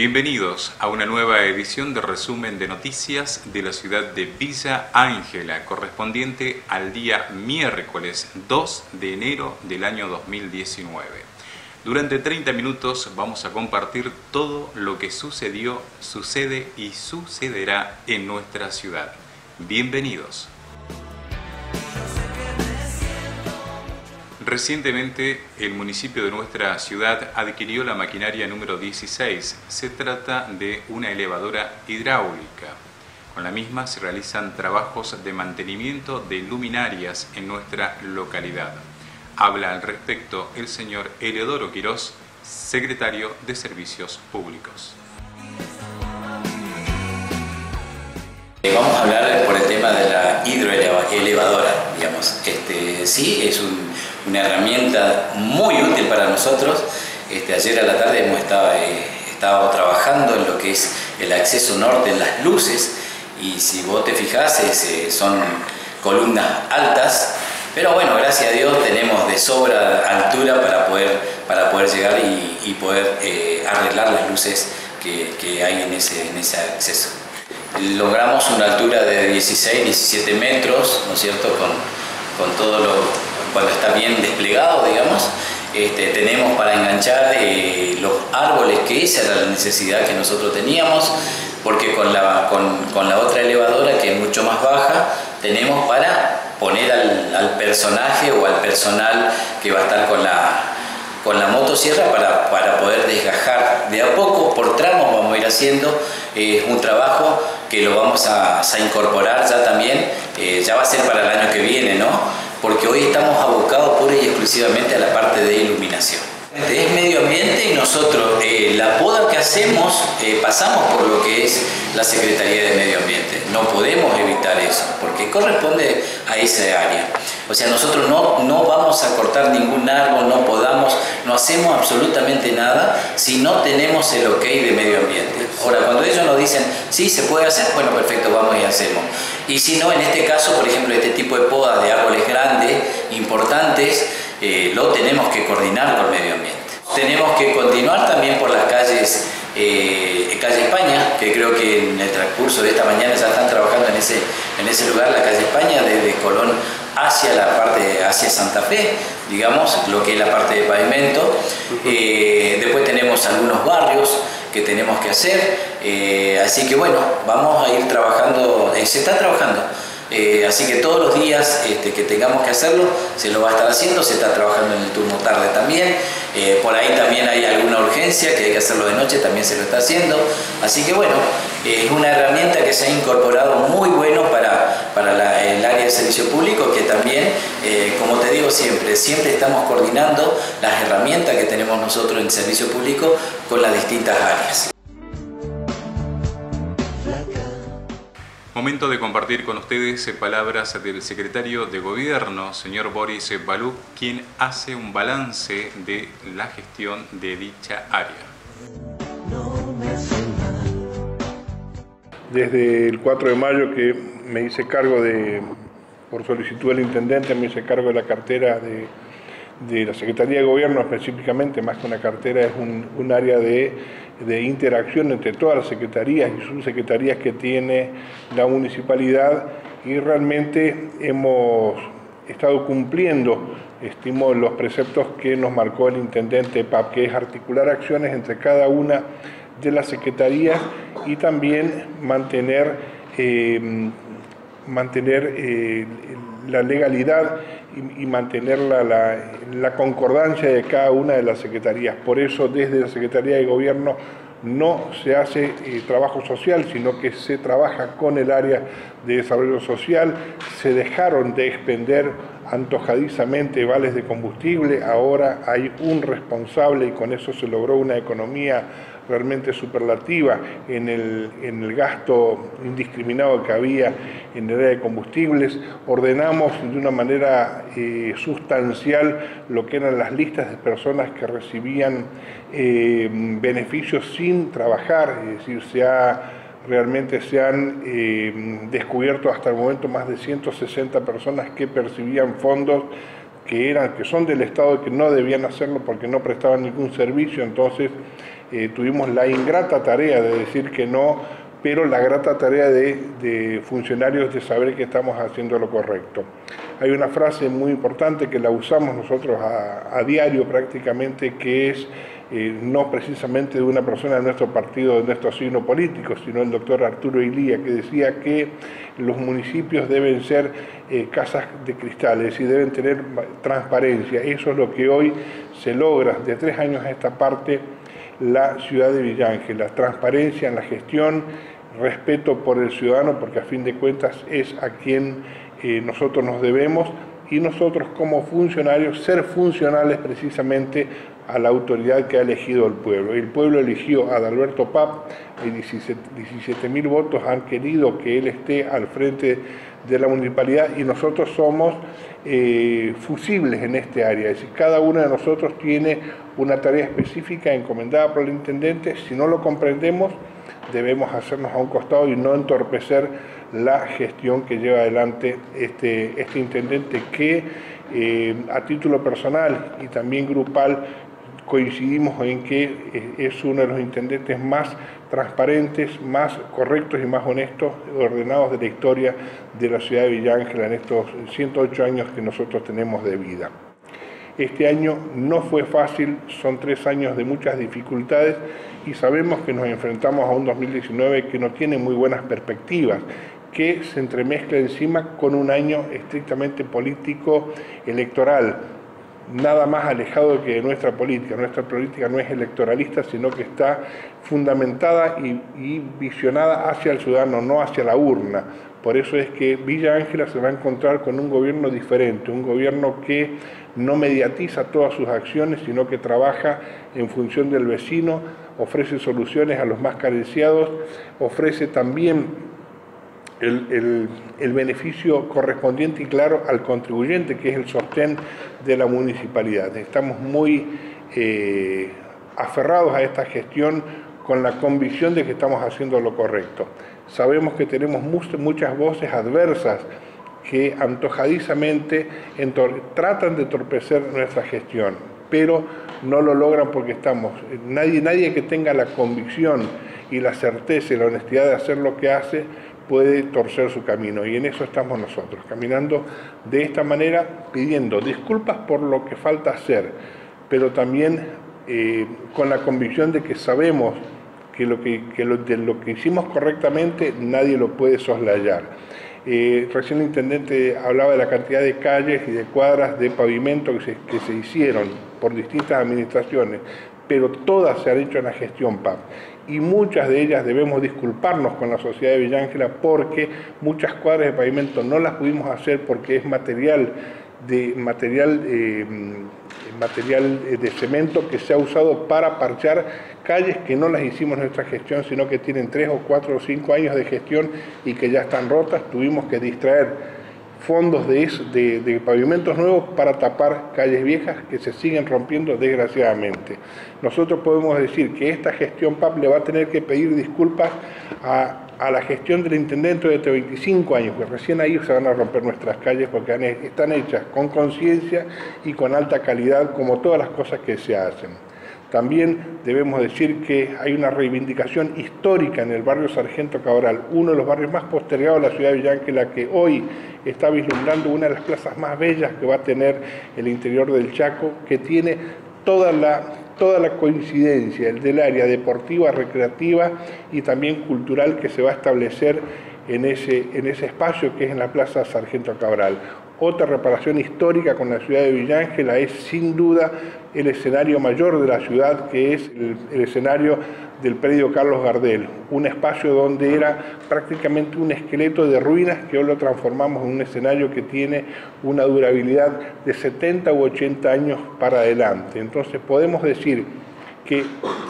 Bienvenidos a una nueva edición de resumen de noticias de la ciudad de Villa Ángela, correspondiente al día miércoles 2 de enero del año 2019. Durante 30 minutos vamos a compartir todo lo que sucedió, sucede y sucederá en nuestra ciudad. Bienvenidos. Recientemente el municipio de nuestra ciudad adquirió la maquinaria número 16. Se trata de una elevadora hidráulica. Con la misma se realizan trabajos de mantenimiento de luminarias en nuestra localidad. Habla al respecto el señor Eleodoro Quirós, secretario de Servicios Públicos. Vamos a hablar por el tema de la hidroelevadora, digamos. Este, sí, es una herramienta muy útil para nosotros. Este, ayer a la tarde hemos estado, eh, trabajando en lo que es el acceso norte en las luces y si vos te fijás eh, son columnas altas, pero bueno, gracias a Dios tenemos de sobra altura para poder, para poder llegar y, poder eh, arreglar las luces que, hay en ese, en ese acceso logramos una altura de 16, 17 metros, ¿no es cierto?, con, con todo lo, cuando está bien desplegado, digamos, este, tenemos para enganchar eh, los árboles, que esa era la necesidad que nosotros teníamos, porque con la, con, la otra elevadora, que es mucho más baja, tenemos para poner al, al, personaje o al personal que va a estar con la, con la motosierra para, para poder desgajar de a poco, por tramos vamos a ir haciendo es un trabajo que lo vamos a, incorporar ya también, eh, ya va a ser para el año que viene, ¿no? Porque hoy estamos abocados pura y exclusivamente a la parte de iluminación. Es medio ambiente y nosotros eh, la poda que hacemos eh, pasamos por lo que es la Secretaría de Medio Ambiente. No podemos evitar eso porque corresponde a esa área. O sea, nosotros no, no vamos a cortar ningún árbol, no podamos, no hacemos absolutamente nada si no tenemos el ok de medio ambiente. Ahora, cuando ellos nos dicen, sí, se puede hacer, bueno, perfecto, vamos y hacemos. Y si no, en este caso, por ejemplo, este tipo de poda de árboles grandes, importantes, eh, lo tenemos que coordinar con medio ambiente. Tenemos que continuar también por las calles, eh, calle España, que creo que en el transcurso de esta mañana ya están trabajando en ese, en ese lugar, la calle España, desde Colón hacia la parte, hacia Santa Fe, digamos, lo que es la parte de pavimento. Eh, después tenemos algunos barrios que tenemos que hacer, así que bueno, vamos a ir trabajando, se está trabajando eh, así que todos los días este, que tengamos que hacerlo, se lo va a estar haciendo, se está trabajando en el turno tarde también, eh, por ahí también hay alguna urgencia que hay que hacerlo de noche, también se lo está haciendo. Así que bueno, es una herramienta que se ha incorporado muy bueno para, para el área de servicio público, que también, eh, como te digo siempre, siempre estamos coordinando las herramientas que tenemos nosotros en servicio público con las distintas áreas. Momento de compartir con ustedes palabras del secretario de Gobierno, señor Boris Balú, quien hace un balance de la gestión de dicha área. Desde el 4 de mayo que me hice cargo de, por solicitud del intendente, me hice cargo de la cartera de, la Secretaría de Gobierno específicamente, más que una cartera, es un área de de interacción entre todas las secretarías y subsecretarías que tiene la municipalidad y realmente hemos estado cumpliendo, estimo, los preceptos que nos marcó el intendente PAP, que es articular acciones entre cada una de las secretarías y también mantener, eh, mantener eh, la legalidad y, mantener la, concordancia de cada una de las secretarías. Por eso desde la Secretaría de Gobierno no se hace eh, trabajo social, sino que se trabaja con el área de desarrollo social. Se dejaron de expender antojadizamente vales de combustible, ahora hay un responsable y con eso se logró una economía realmente superlativa en el, en el gasto indiscriminado que había en el área de combustibles. Ordenamos de una manera eh, sustancial lo que eran las listas de personas que recibían eh, beneficios sin trabajar, es decir, se ha realmente se han eh, descubierto hasta el momento más de 160 personas que percibían fondos que eran que son del Estado y que no debían hacerlo porque no prestaban ningún servicio, entonces eh, tuvimos la ingrata tarea de decir que no, pero la grata tarea de, funcionarios de saber que estamos haciendo lo correcto. Hay una frase muy importante que la usamos nosotros a diario prácticamente, que es eh, no precisamente de una persona de nuestro partido, de nuestro signo político, sino el doctor Arturo Ilía, que decía que los municipios deben ser eh, casas de cristales y deben tener transparencia. Eso es lo que hoy se logra de tres años a esta parte la ciudad de Villángel, la transparencia en la gestión, respeto por el ciudadano, porque a fin de cuentas es a quien eh, nosotros nos debemos y nosotros como funcionarios ser funcionales precisamente a la autoridad que ha elegido el pueblo. El pueblo eligió a Adalberto Pap, y 17 mil votos han querido que él esté al frente de la municipalidad y nosotros somos eh, fusibles en este área. Es decir, cada uno de nosotros tiene una tarea específica encomendada por el intendente. Si no lo comprendemos, debemos hacernos a un costado y no entorpecer la gestión que lleva adelante este, este intendente que eh, a título personal y también grupal coincidimos en que eh, es uno de los intendentes más transparentes, más correctos y más honestos, ordenados de la historia de la ciudad de Villángela en estos 108 años que nosotros tenemos de vida. Este año no fue fácil, son tres años de muchas dificultades y sabemos que nos enfrentamos a un 2019 que no tiene muy buenas perspectivas, que se entremezcla encima con un año estrictamente político electoral, nada más alejado que de nuestra política. Nuestra política no es electoralista, sino que está fundamentada y, visionada hacia el ciudadano, no hacia la urna. Por eso es que Villa Ángela se va a encontrar con un gobierno diferente, un gobierno que no mediatiza todas sus acciones, sino que trabaja en función del vecino, ofrece soluciones a los más carenciados, ofrece también el, beneficio correspondiente y claro al contribuyente, que es el sostén de la municipalidad. Estamos muy eh, aferrados a esta gestión con la convicción de que estamos haciendo lo correcto. Sabemos que tenemos muchas voces adversas que antojadizamente tratan de torpecer nuestra gestión, pero no lo logran porque estamos, nadie, nadie que tenga la convicción y la certeza y la honestidad de hacer lo que hace, puede torcer su camino. Y en eso estamos nosotros, caminando de esta manera, pidiendo disculpas por lo que falta hacer, pero también eh, con la convicción de que sabemos que lo que, de lo que hicimos correctamente nadie lo puede soslayar. Eh, recién el intendente hablaba de la cantidad de calles y de cuadras de pavimento que se, que se hicieron por distintas administraciones, pero todas se han hecho en la gestión PAP y muchas de ellas debemos disculparnos con la sociedad de Villángela porque muchas cuadras de pavimento no las pudimos hacer porque es material de material, eh, material de cemento que se ha usado para parchar calles que no las hicimos nuestra gestión, sino que tienen tres o cuatro o cinco años de gestión y que ya están rotas. Tuvimos que distraer fondos de, de, pavimentos nuevos para tapar calles viejas que se siguen rompiendo desgraciadamente. Nosotros podemos decir que esta gestión PAP le va a tener que pedir disculpas a, la gestión del intendente de 25 años, pues recién ahí se van a romper nuestras calles porque están hechas con conciencia y con alta calidad como todas las cosas que se hacen. También debemos decir que hay una reivindicación histórica en el barrio Sargento Cabral, uno de los barrios más postergados de la ciudad de Villanquela, que hoy está vislumbrando una de las plazas más bellas que va a tener el interior del Chaco, que tiene toda la, toda la coincidencia del área deportiva, recreativa y también cultural que se va a establecer en ese, en ese espacio que es en la Plaza Sargento Cabral. Otra reparación histórica con la ciudad de Villángela es sin duda el escenario mayor de la ciudad, que es el, escenario del predio Carlos Gardel, un espacio donde era prácticamente un esqueleto de ruinas que hoy lo transformamos en un escenario que tiene una durabilidad de 70 u 80 años para adelante. Entonces podemos decir que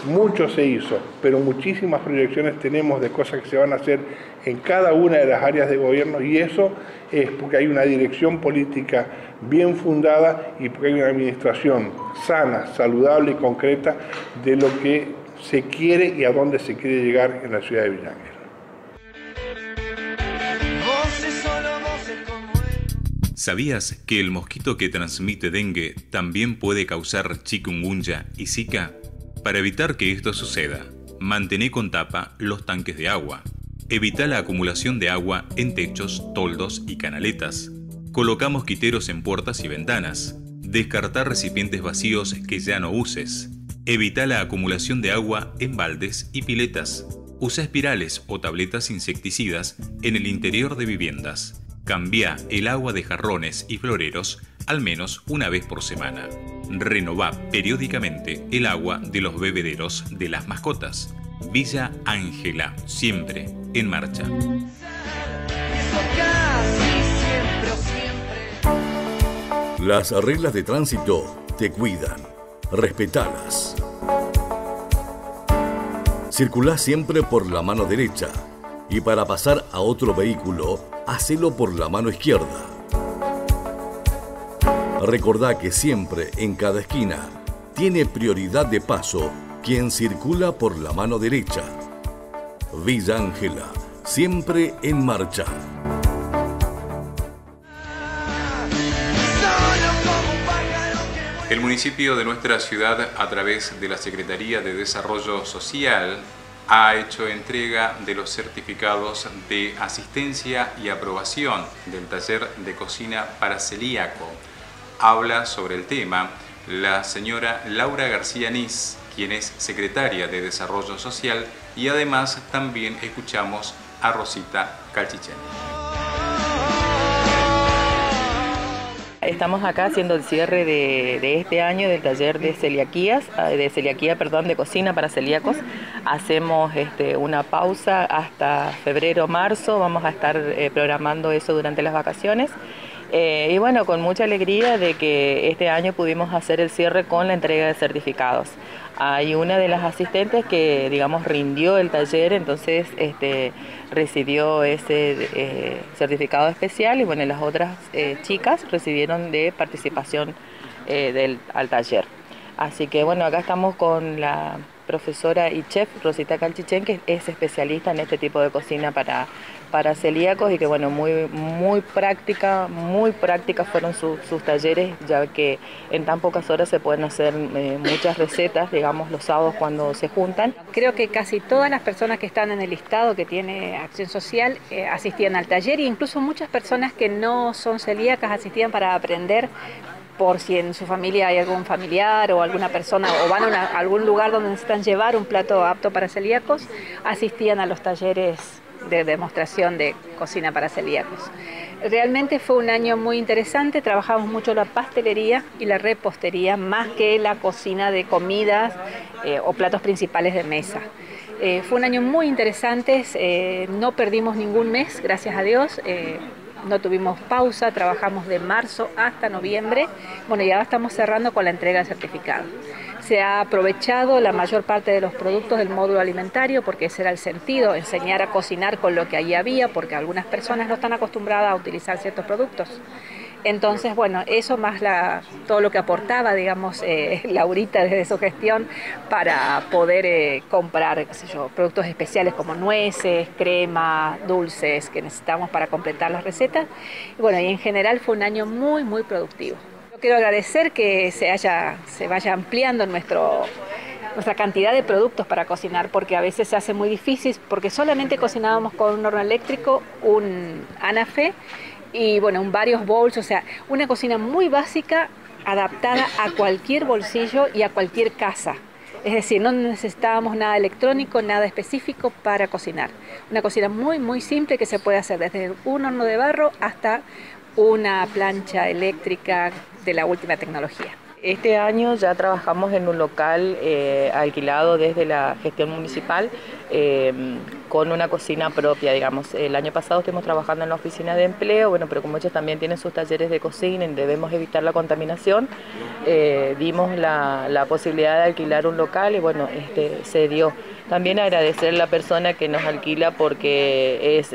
mucho se hizo, pero muchísimas proyecciones tenemos de cosas que se van a hacer en cada una de las áreas de gobierno y eso es porque hay una dirección política bien fundada y porque hay una administración sana, saludable y concreta de lo que se quiere y a dónde se quiere llegar en la ciudad de Villángel. ¿Sabías que el mosquito que transmite dengue también puede causar chikungunya y zika? Para evitar que esto suceda, mantené con tapa los tanques de agua. Evita la acumulación de agua en techos, toldos y canaletas. Colocamos quiteros en puertas y ventanas. Descartar recipientes vacíos que ya no uses. Evita la acumulación de agua en baldes y piletas. Usa espirales o tabletas insecticidas en el interior de viviendas. Cambia el agua de jarrones y floreros al menos una vez por semana. Renova periódicamente el agua de los bebederos de las mascotas. Villa Ángela, siempre en marcha. Las reglas de tránsito te cuidan. Respetalas. Circulá siempre por la mano derecha y para pasar a otro vehículo, hacelo por la mano izquierda. Recordá que siempre, en cada esquina, tiene prioridad de paso quien circula por la mano derecha. Villa Ángela, siempre en marcha. El municipio de nuestra ciudad, a través de la Secretaría de Desarrollo Social, ha hecho entrega de los certificados de asistencia y aprobación del taller de cocina para celíaco. Habla sobre el tema la señora Laura García Nis, quien es secretaria de Desarrollo Social, y además también escuchamos a Rosita Calchichen. Estamos acá haciendo el cierre de, este año del taller de celiaquías, ah, de celiaquía, perdón, de cocina para celíacos. Hacemos este, una pausa hasta febrero, marzo, vamos a estar eh, programando eso durante las vacaciones. Eh, y bueno, con mucha alegría de que este año pudimos hacer el cierre con la entrega de certificados. Hay una de las asistentes que, digamos, rindió el taller, entonces este, recibió ese eh, certificado especial y bueno, las otras eh, chicas recibieron de participación del, al taller. Así que bueno, acá estamos con la profesora y chef Rosita Calchichen, que es especialista en este tipo de cocina para, para celíacos y que bueno, muy, muy práctica, muy prácticas fueron sus talleres, ya que en tan pocas horas se pueden hacer eh, muchas recetas, digamos, los sábados cuando se juntan. Creo que casi todas las personas que están en el listado que tiene Acción Social eh, asistían al taller e incluso muchas personas que no son celíacas asistían para aprender por si en su familia hay algún familiar o alguna persona o van a, algún lugar donde necesitan llevar un plato apto para celíacos, asistían a los talleres de demostración de cocina para celíacos. Realmente fue un año muy interesante, trabajamos mucho la pastelería y la repostería más que la cocina de comidas eh, o platos principales de mesa. Eh, fue un año muy interesante, eh, no perdimos ningún mes, gracias a Dios no tuvimos pausa, trabajamos de marzo hasta noviembre. Bueno, ya estamos cerrando con la entrega del certificado. Se ha aprovechado la mayor parte de los productos del módulo alimentario porque ese era el sentido, enseñar a cocinar con lo que allí había, porque algunas personas no están acostumbradas a utilizar ciertos productos. Entonces, bueno, eso más todo lo que aportaba, digamos, eh, Laurita desde su gestión para poder eh, comprar, qué sé yo, productos especiales como nueces, crema, dulces que necesitamos para completar las recetas. Y bueno, y en general fue un año muy, muy productivo. Quiero agradecer que se, haya, vaya ampliando nuestra cantidad de productos para cocinar, porque a veces se hace muy difícil, porque solamente cocinábamos con un horno eléctrico, un anafe y bueno, varios bowls, o sea, una cocina muy básica adaptada a cualquier bolsillo y a cualquier casa. Es decir, no necesitábamos nada electrónico, nada específico para cocinar. Una cocina muy, muy simple que se puede hacer desde un horno de barro hasta una plancha eléctrica de la última tecnología. Este año ya trabajamos en un local eh, alquilado desde la gestión municipal eh, con una cocina propia, digamos. El año pasado estuvimos trabajando en la oficina de empleo, bueno, pero como ellos también tienen sus talleres de cocina debemos evitar la contaminación, eh, dimos la, posibilidad de alquilar un local y bueno, este, se dio. También agradecer a la persona que nos alquila porque es,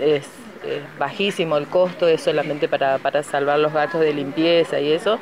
bajísimo el costo, es solamente para, para salvar los gastos de limpieza y eso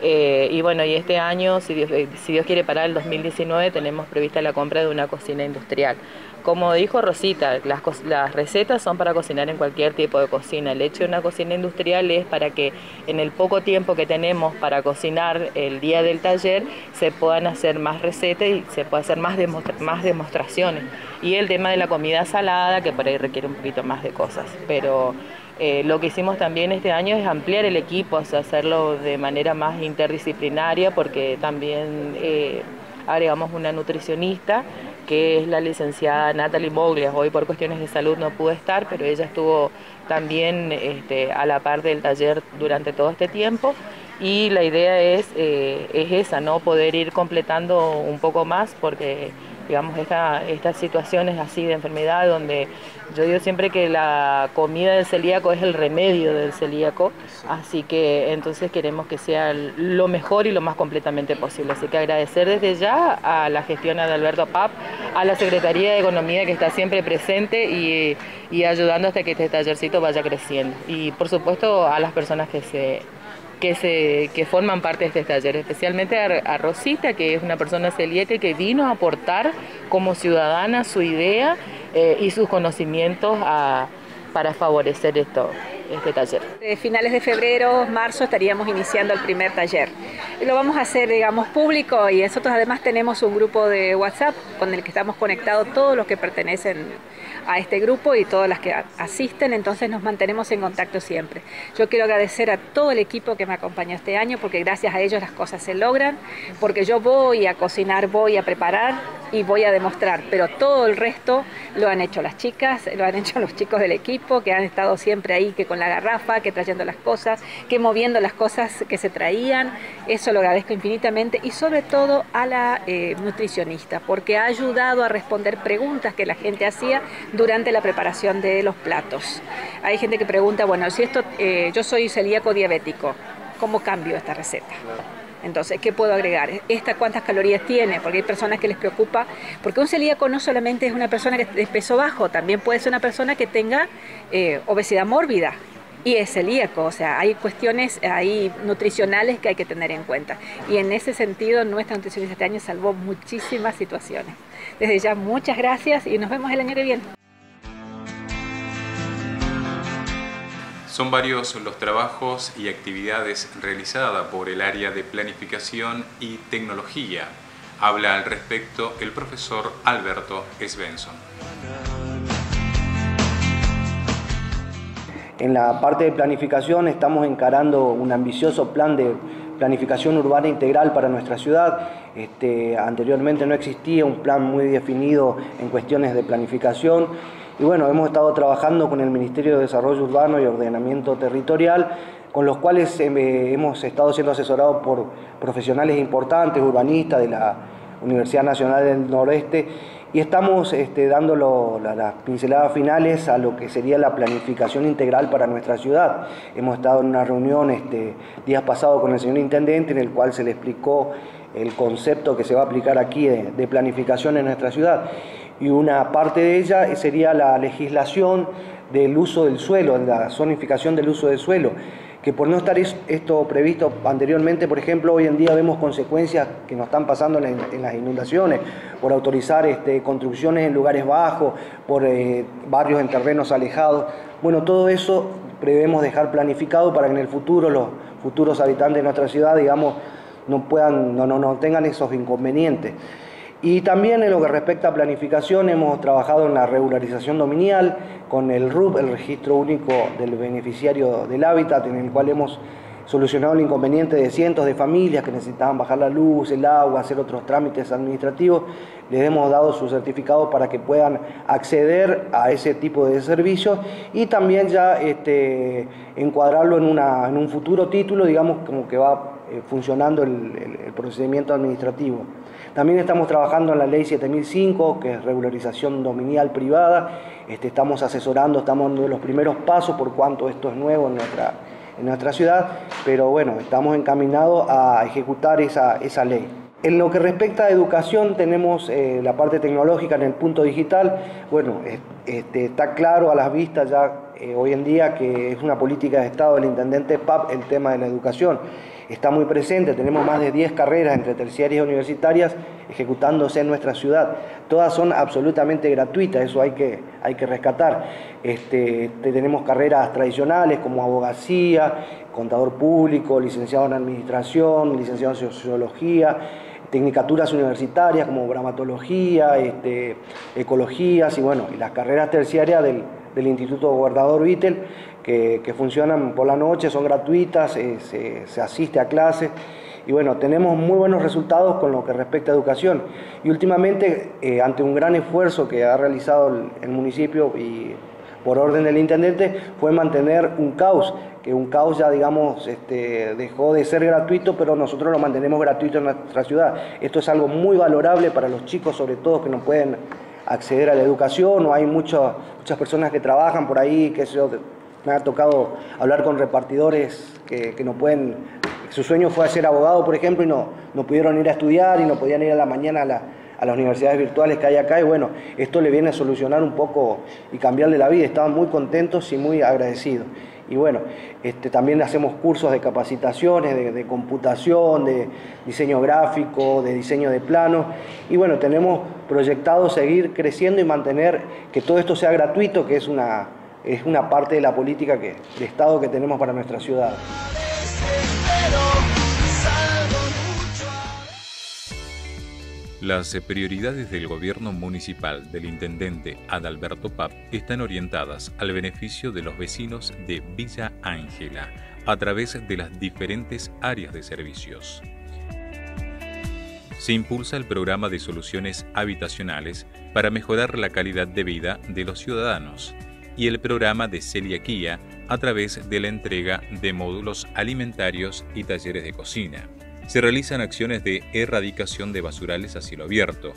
Eh, y bueno, y este año, si Dios, eh, si Dios quiere para el 2019, tenemos prevista la compra de una cocina industrial. Como dijo Rosita, las, las, recetas son para cocinar en cualquier tipo de cocina. El hecho de una cocina industrial es para que en el poco tiempo que tenemos para cocinar el día del taller se puedan hacer más recetas y se pueda hacer más, más demostraciones. Y el tema de la comida salada, que por ahí requiere un poquito más de cosas. Pero eh, lo que hicimos también este año es ampliar el equipo, hacerlo de manera más interdisciplinaria, porque también eh, agregamos una nutricionista, que es la licenciada Natalie Moglia. Hoy por cuestiones de salud no pudo estar, pero ella estuvo también este, a la par del taller durante todo este tiempo. Y la idea es, eh, es esa, ¿no? poder ir completando un poco más, porque digamos, esta, estas situaciones así de enfermedad donde yo digo siempre que la comida del celíaco es el remedio del celíaco, así que entonces queremos que sea lo mejor y lo más completamente posible. Así que agradecer desde ya a la gestión de Alberto Pap, a la Secretaría de Economía que está siempre presente y, y ayudando hasta que este tallercito vaya creciendo. Y por supuesto a las personas que se que, se, que forman parte de este taller, especialmente a, Rosita, que es una persona celíaca que vino a aportar como ciudadana su idea eh, y sus conocimientos para favorecer esto, este taller. De finales de febrero, marzo estaríamos iniciando el primer taller. Lo vamos a hacer, digamos, público y nosotros además tenemos un grupo de WhatsApp con el que estamos conectados todos los que pertenecen a este grupo y todas las que asisten, entonces nos mantenemos en contacto siempre. Yo quiero agradecer a todo el equipo que me acompañó este año, porque gracias a ellos las cosas se logran, porque yo voy a cocinar, voy a preparar y voy a demostrar, pero todo el resto lo han hecho las chicas, lo han hecho los chicos del equipo, que han estado siempre ahí, que con la garrafa, que trayendo las cosas, que moviendo las cosas que se traían, eso lo agradezco infinitamente y sobre todo a la eh, nutricionista, porque ha ayudado a responder preguntas que la gente hacía durante la preparación de los platos. Hay gente que pregunta, bueno, si esto, eh, yo soy celíaco diabético, ¿cómo cambio esta receta? Entonces, ¿qué puedo agregar? ¿Esta cuántas calorías tiene? Porque hay personas que les preocupa, porque un celíaco no solamente es una persona que de peso bajo, también puede ser una persona que tenga eh, obesidad mórbida y es celíaco, o sea, hay cuestiones nutricionales que hay que tener en cuenta. Y en ese sentido, nuestra nutricionista este año salvó muchísimas situaciones. Desde ya, muchas gracias y nos vemos el año que viene. Son varios los trabajos y actividades realizadas por el área de planificación y tecnología. Habla al respecto el profesor Alberto Svensson. En la parte de planificación estamos encarando un ambicioso plan de planificación urbana integral para nuestra ciudad. Este, anteriormente no existía un plan muy definido en cuestiones de planificación y bueno, hemos estado trabajando con el Ministerio de Desarrollo Urbano y Ordenamiento Territorial, con los cuales eh, hemos estado siendo asesorados por profesionales importantes, urbanistas de la Universidad Nacional del Noreste, y estamos este, dando las pinceladas finales a lo que sería la planificación integral para nuestra ciudad. Hemos estado en una reunión este, días pasados con el señor Intendente en el cual se le explicó el concepto que se va a aplicar aquí de planificación en nuestra ciudad y una parte de ella sería la legislación del uso del suelo, la zonificación del uso del suelo, que por no estar esto previsto anteriormente, por ejemplo, hoy en día vemos consecuencias que nos están pasando en, las inundaciones, por autorizar este, construcciones en lugares bajos, por eh, barrios en terrenos alejados. Bueno, todo eso debemos dejar planificado para que en el futuro los futuros habitantes de nuestra ciudad, digamos, no puedan, no, no, no tengan esos inconvenientes. Y también en lo que respecta a planificación hemos trabajado en la regularización dominial con el RUB, el Registro Único del Beneficiario del Hábitat, en el cual hemos solucionado el inconveniente de cientos de familias que necesitaban bajar la luz, el agua, hacer otros trámites administrativos. Les hemos dado su certificado para que puedan acceder a ese tipo de servicios y también ya este, encuadrarlo en un futuro título, digamos, como que va eh, funcionando el procedimiento administrativo. También estamos trabajando en la ley 7005, que es regularización dominial privada. Este, estamos asesorando, estamos dando los primeros pasos por cuanto esto es nuevo en nuestra, en nuestra ciudad, pero bueno, estamos encaminados a ejecutar esa, esa ley. En lo que respecta a educación, tenemos eh, la parte tecnológica en el punto digital. Bueno, este, está claro a las vistas ya eh, hoy en día, que es una política de Estado del intendente PAP, el tema de la educación. Está muy presente, tenemos más de 10 carreras entre terciarias y universitarias ejecutándose en nuestra ciudad. Todas son absolutamente gratuitas, eso hay que, hay que rescatar. Este, tenemos carreras tradicionales como abogacía, contador público, licenciado en administración, licenciado en sociología, tecnicaturas universitarias como gramatología, este, ecologías y bueno, y las carreras terciarias del, Instituto Gobernador Vittel que, funcionan por la noche, son gratuitas, eh, se, asiste a clases y bueno, tenemos muy buenos resultados con lo que respecta a educación. Y últimamente, eh, ante un gran esfuerzo que ha realizado el, municipio y por orden del intendente, fue mantener un caos, que un caos ya, digamos, este, dejó de ser gratuito, pero nosotros lo mantenemos gratuito en nuestra ciudad. Esto es algo muy valorable para los chicos, sobre todo que no pueden acceder a la educación, o hay muchas personas que trabajan por ahí, que yo, me ha tocado hablar con repartidores que, no pueden su sueño fue ser abogado, por ejemplo, y no, no pudieron ir a estudiar y no podían ir a la mañana a, las universidades virtuales que hay acá. Y bueno, esto le viene a solucionar un poco y cambiarle la vida. Estaban muy contentos y muy agradecidos. Y bueno, este, también hacemos cursos de capacitaciones, de, de, computación, de diseño gráfico, de diseño de planos. Y bueno, tenemos proyectado seguir creciendo y mantener que todo esto sea gratuito, que es una, es una parte de la política que, de Estado que tenemos para nuestra ciudad. Las prioridades del gobierno municipal del intendente Adalberto Pap están orientadas al beneficio de los vecinos de Villa Ángela a través de las diferentes áreas de servicios. Se impulsa el programa de soluciones habitacionales para mejorar la calidad de vida de los ciudadanos y el programa de celiaquía a través de la entrega de módulos alimentarios y talleres de cocina se realizan acciones de erradicación de basurales a cielo abierto,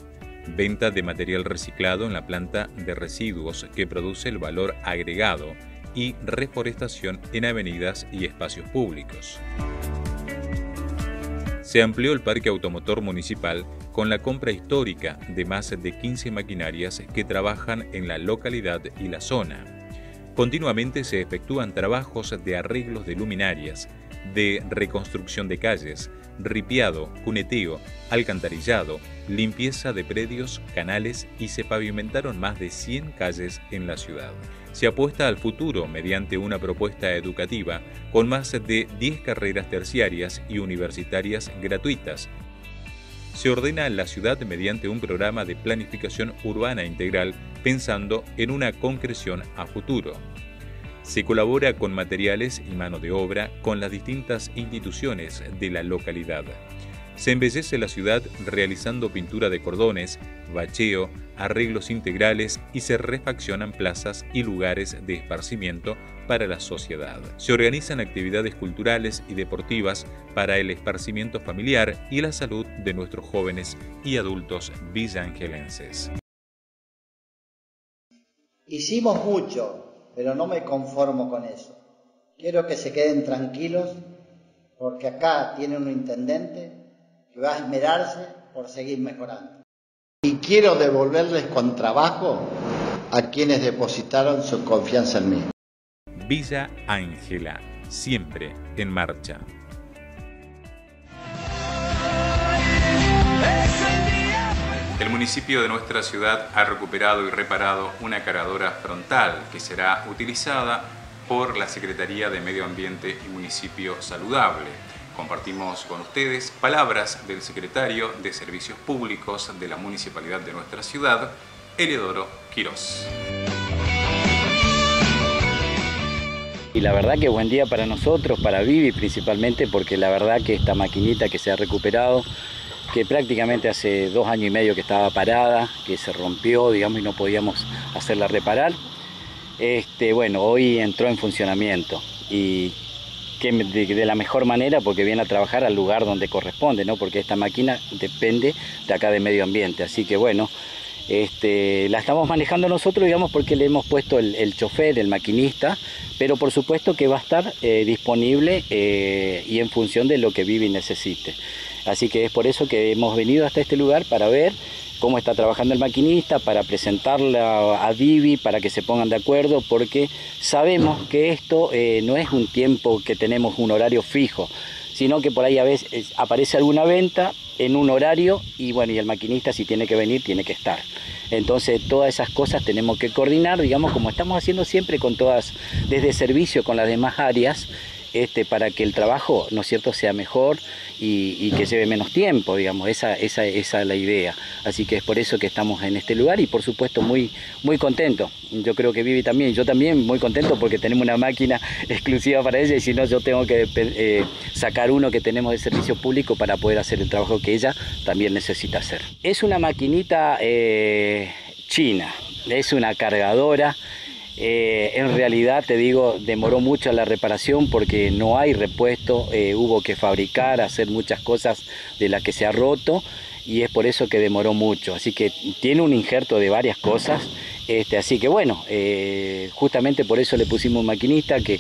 venta de material reciclado en la planta de residuos que produce el valor agregado y reforestación en avenidas y espacios públicos. Se amplió el parque automotor municipal con la compra histórica de más de 15 maquinarias que trabajan en la localidad y la zona. Continuamente se efectúan trabajos de arreglos de luminarias, de reconstrucción de calles, ripiado, cuneteo, alcantarillado, limpieza de predios, canales y se pavimentaron más de 100 calles en la ciudad. Se apuesta al futuro mediante una propuesta educativa con más de 10 carreras terciarias y universitarias gratuitas. Se ordena la ciudad mediante un programa de planificación urbana integral pensando en una concreción a futuro. Se colabora con materiales y mano de obra con las distintas instituciones de la localidad. Se embellece la ciudad realizando pintura de cordones, bacheo, arreglos integrales y se refaccionan plazas y lugares de esparcimiento para la sociedad. Se organizan actividades culturales y deportivas para el esparcimiento familiar y la salud de nuestros jóvenes y adultos villangelenses. Hicimos mucho pero no me conformo con eso. Quiero que se queden tranquilos porque acá tiene un intendente que va a esmerarse por seguir mejorando. Y quiero devolverles con trabajo a quienes depositaron su confianza en mí. Villa Ángela, siempre en marcha. El municipio de nuestra ciudad ha recuperado y reparado una cargadora frontal que será utilizada por la Secretaría de Medio Ambiente y Municipio Saludable. Compartimos con ustedes palabras del secretario de Servicios Públicos de la Municipalidad de nuestra ciudad, Eleodoro Quirós. Y la verdad que buen día para nosotros, para Vivi principalmente, porque la verdad que esta maquinita que se ha recuperado que prácticamente hace dos años y medio que estaba parada, que se rompió, digamos, y no podíamos hacerla reparar. Este, bueno, hoy entró en funcionamiento y que de, la mejor manera porque viene a trabajar al lugar donde corresponde, ¿no? Porque esta máquina depende de acá de medio ambiente, así que bueno, este, la estamos manejando nosotros, digamos, porque le hemos puesto el, chofer, el maquinista, pero por supuesto que va a estar eh, disponible eh, y en función de lo que Vivi necesite. Así que es por eso que hemos venido hasta este lugar para ver cómo está trabajando el maquinista, para presentarla a Divi, para que se pongan de acuerdo, porque sabemos que esto eh, no es un tiempo que tenemos un horario fijo, sino que por ahí a veces aparece alguna venta en un horario y bueno, y el maquinista si tiene que venir, tiene que estar. Entonces todas esas cosas tenemos que coordinar, digamos, como estamos haciendo siempre con todas, desde servicio con las demás áreas, este, para que el trabajo, ¿no es cierto?, sea mejor y, que lleve menos tiempo, digamos, esa, esa, esa, es la idea. Así que es por eso que estamos en este lugar y por supuesto muy, muy contento. Yo creo que Vivi también, yo también muy contento porque tenemos una máquina exclusiva para ella y si no yo tengo que eh, sacar uno que tenemos de servicio público para poder hacer el trabajo que ella también necesita hacer. Es una maquinita eh, china, es una cargadora eh, en realidad, te digo, demoró mucho la reparación porque no hay repuesto, eh, hubo que fabricar, hacer muchas cosas de las que se ha roto y es por eso que demoró mucho. Así que tiene un injerto de varias cosas. Este, así que bueno, eh, justamente por eso le pusimos un maquinista que,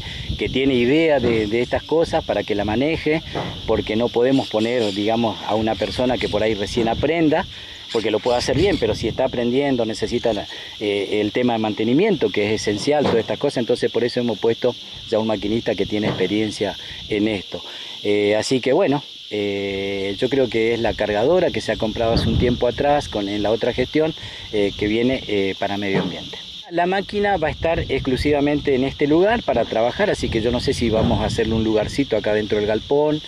tiene idea de, de, estas cosas para que la maneje, porque no podemos poner, digamos, a una persona que por ahí recién aprenda porque lo puede hacer bien, pero si está aprendiendo, necesita eh, el tema de mantenimiento, que es esencial, todas estas cosas, entonces por eso hemos puesto ya un maquinista que tiene experiencia en esto. Eh, así que bueno, eh, yo creo que es la cargadora que se ha comprado hace un tiempo atrás con, en la otra gestión que viene para medio ambiente. La máquina va a estar exclusivamente en este lugar para trabajar, así que yo no sé si vamos a hacerle un lugarcito acá dentro del galpón,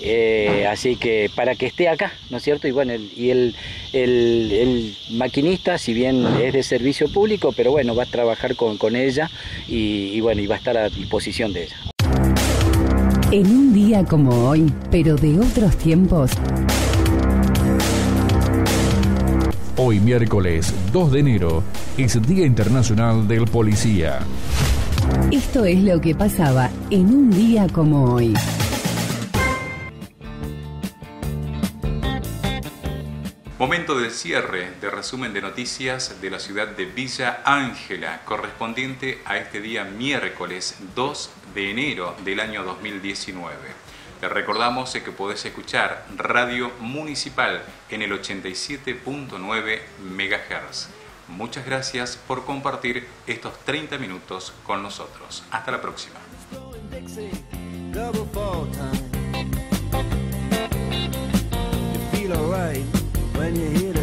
eh, así que para que esté acá, ¿no es cierto? Y bueno, y el, el, maquinista, si bien es de servicio público, pero bueno, va a trabajar con, con ella y, y bueno, y va a estar a disposición de ella. En un día como hoy, pero de otros tiempos, Hoy miércoles 2 de enero es Día Internacional del Policía. Esto es lo que pasaba en un día como hoy. Momento del cierre de resumen de noticias de la ciudad de Villa Ángela, correspondiente a este día miércoles 2 de enero del año 2019. Te recordamos que podés escuchar Radio Municipal en el 87.9 MHz. Muchas gracias por compartir estos 30 minutos con nosotros. Hasta la próxima. Daniela.